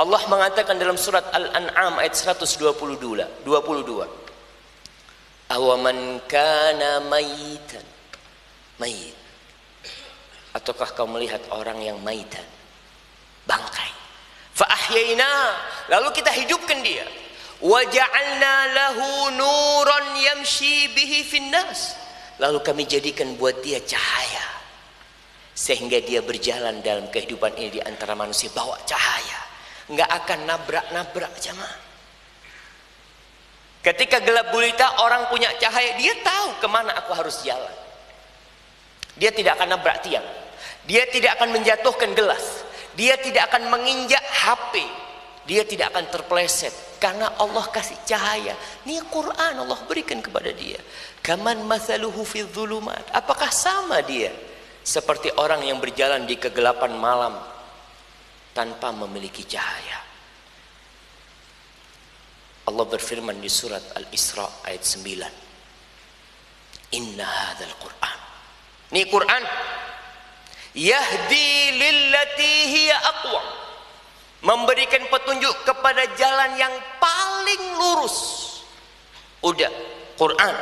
Allah mengatakan dalam surat Al-An'am ayat 122 22 Awaman kana mayitan mayit. Ataukah kau melihat orang yang maitan? Bangkai. Fa ahyayna lalu kita hidupkan dia. Wa ja'alna lahu nuran yamshi bihi finnas. Lalu kami jadikan buat dia cahaya. Sehingga dia berjalan dalam kehidupan ini di antara manusia bawa cahaya nggak akan nabrak-nabrak jemaah. Ketika gelap gulita orang punya cahaya, dia tahu ke mana aku harus jalan. Dia tidak akan nabrak tiang. Dia tidak akan menjatuhkan gelas. Dia tidak akan menginjak HP. Dia tidak akan terpleset. Karena Allah kasih cahaya. Ini Quran Allah berikan kepada dia. Kaman masaluhu fi. Apakah sama dia? Seperti orang yang berjalan di kegelapan malam tanpa memiliki cahaya. Allah berfirman di surat Al-Isra ayat 9. Inna hadzal Qur'an. Ini Quran yahdi lillati hiya aqwa. Memberikan petunjuk kepada jalan yang paling lurus. Udah, Quran